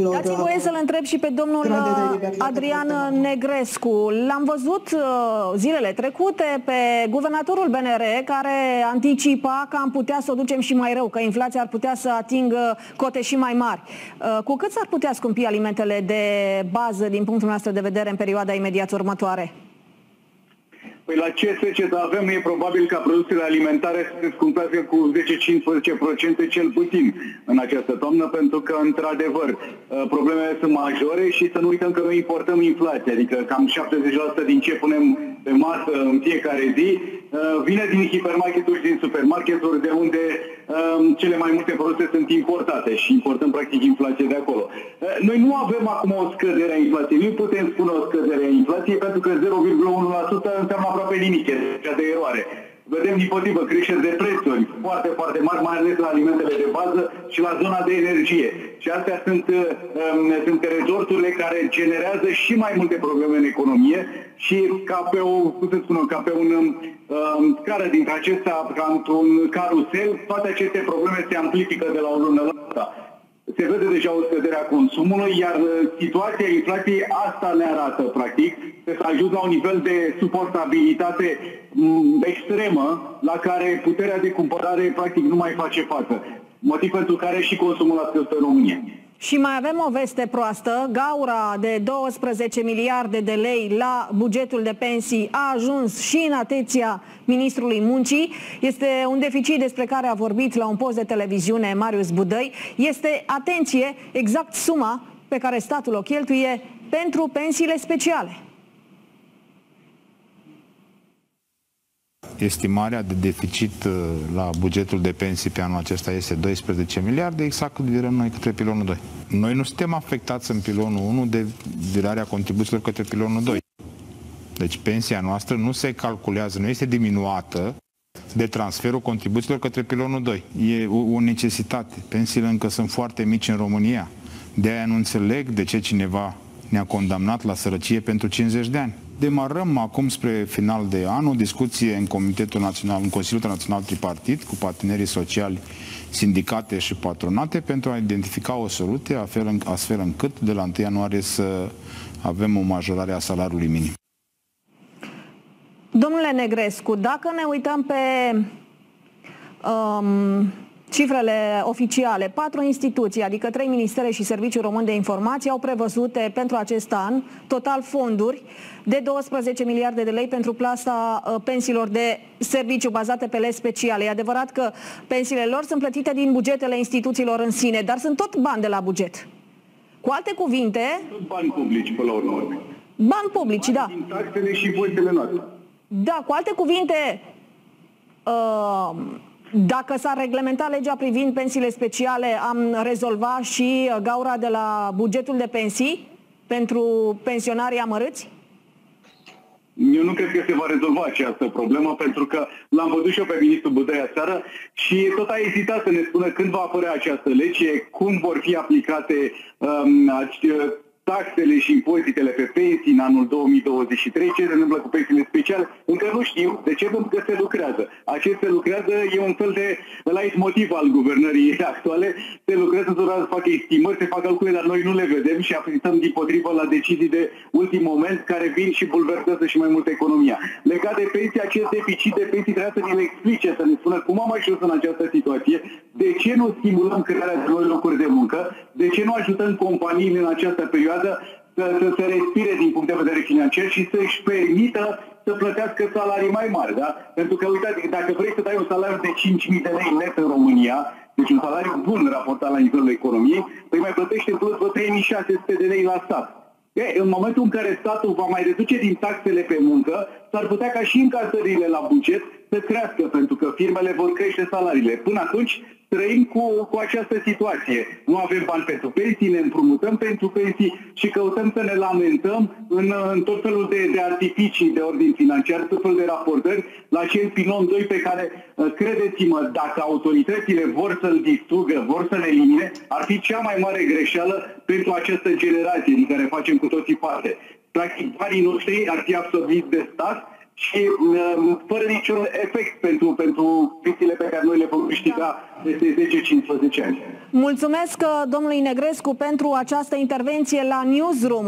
Dați-mi voie să-l întreb și pe domnul Adrian Negrescu. L-am văzut uh, zilele trecute pe guvernatorul BNR care anticipa că am putea să o ducem și mai rău, că inflația ar putea să atingă cote și mai mari. Uh, cu cât s-ar putea scumpi alimentele de bază din punctul nostru de vedere în perioada imediat următoare? Păi la ce secetă avem, e probabil ca produsele alimentare să se scumpească cu 10-15% cel puțin în această toamnă, pentru că, într-adevăr, uh, problemele sunt majore și să nu uităm că noi importăm inflație, adică cam 70% din ce punem pe masă în fiecare zi. uh, vine din hipermarketuri și din supermarketuri de unde um, cele mai multe produse sunt importate și importăm practic inflație de acolo. Uh, noi nu avem acum o scădere a inflației, nu putem spune o scădere a inflației pentru că 0,1% înseamnă aproape nimic, e de eroare vedem hipotivă creșteri de prețuri foarte, foarte mari, mai ales la alimentele de bază și la zona de energie. Și astea sunt, um, sunt resorturile care generează și mai multe probleme în economie și ca pe o, cum să spun, ca pe un um, scară dintre acestea, ca într-un carusel, toate aceste probleme se amplifică de la o lună la alta se vede deja o scădere a consumului, iar uh, situația inflației asta ne arată, practic, că s-a ajuns la un nivel de suportabilitate mm, extremă, la care puterea de cumpărare, practic, nu mai face față. Motiv pentru care și consumul a scăzut în România. Și mai avem o veste proastă. Gaura de 12 miliarde de lei la bugetul de pensii a ajuns și în atenția ministrului muncii. Este un deficit despre care a vorbit la un post de televiziune Marius Budăi. Este, atenție, exact suma pe care statul o cheltuie pentru pensiile speciale. Estimarea de deficit uh, la bugetul de pensii pe anul acesta este 12 miliarde, exact cât virăm noi către pilonul 2. Noi nu suntem afectați în pilonul 1 de virarea contribuțiilor către pilonul 2. Deci pensia noastră nu se calculează, nu este diminuată de transferul contribuțiilor către pilonul 2. E o, o necesitate. Pensiile încă sunt foarte mici în România. De aia nu înțeleg de ce cineva ne-a condamnat la sărăcie pentru 50 de ani. Demarăm acum spre final de an o discuție în Comitetul Național, în Consiliul Național Tripartit cu partenerii sociali, sindicate și patronate pentru a identifica o soluție astfel încât de la 1 ianuarie să avem o majorare a salariului minim. Domnule Negrescu, dacă ne uităm pe um, Cifrele oficiale, patru instituții, adică trei ministere și Serviciul Român de Informație au prevăzute pentru acest an total fonduri de 12 miliarde de lei pentru plasa uh, pensiilor de serviciu bazate pe legi speciale. E adevărat că pensiile lor sunt plătite din bugetele instituțiilor în sine, dar sunt tot bani de la buget. Cu alte cuvinte... Sunt bani publici, până la urmă. Bani publici, bani da. Din taxele și impozitele noastre. Da, cu alte cuvinte... Uh, dacă s-ar reglementa legea privind pensiile speciale, am rezolvat și uh, gaura de la bugetul de pensii pentru pensionarii amărâți? Eu nu cred că se va rezolva această problemă, pentru că l-am văzut și eu pe ministrul Budăia seară și tot a ezitat să ne spună când va apărea această lege, cum vor fi aplicate um, taxele și impozitele pe pensii în anul 2023, ce se întâmplă cu pensiile speciale, încă nu știu. De ce? Pentru că se lucrează. Acest se lucrează e un fel de light motiv al guvernării actuale. Se lucrează să facă estimări, se fac calcule, dar noi nu le vedem și asistăm din potrivă la decizii de ultim moment care vin și bulversează și mai mult economia. Legat de pensii, acest deficit de pensii trebuie să ne le explice, să ne spună cum am ajuns în această situație, de ce nu stimulăm crearea de noi locuri de muncă, de ce nu ajutăm companiile în această perioadă perioadă să, să se respire din punct de vedere financiar și să-și permită să plătească salarii mai mari. Da? Pentru că, uitați, dacă vrei să dai un salariu de 5.000 de lei net în România, deci un salariu bun raportat la nivelul economiei, păi mai plătește în plus 3.600 de lei la stat. E, în momentul în care statul va mai reduce din taxele pe muncă, s-ar putea ca și încasările la buget să crească, pentru că firmele vor crește salariile. Până atunci, trăim cu, cu această situație. Nu avem bani pentru pensii, ne împrumutăm pentru pensii și căutăm să ne lamentăm în, în tot felul de, de artificii de ordin financiar, tot felul de raportări la acel pilon 2 pe care, uh, credeți-mă, dacă autoritățile vor să-l distrugă, vor să-l elimine, ar fi cea mai mare greșeală pentru această generație din care facem cu toții parte. Practic, banii noștri ar fi absorbiți de stat și uh, fără niciun efect pentru, pentru pistile pe care noi le vom câștiga peste 10-15 ani. Mulțumesc domnului Negrescu pentru această intervenție la Newsroom.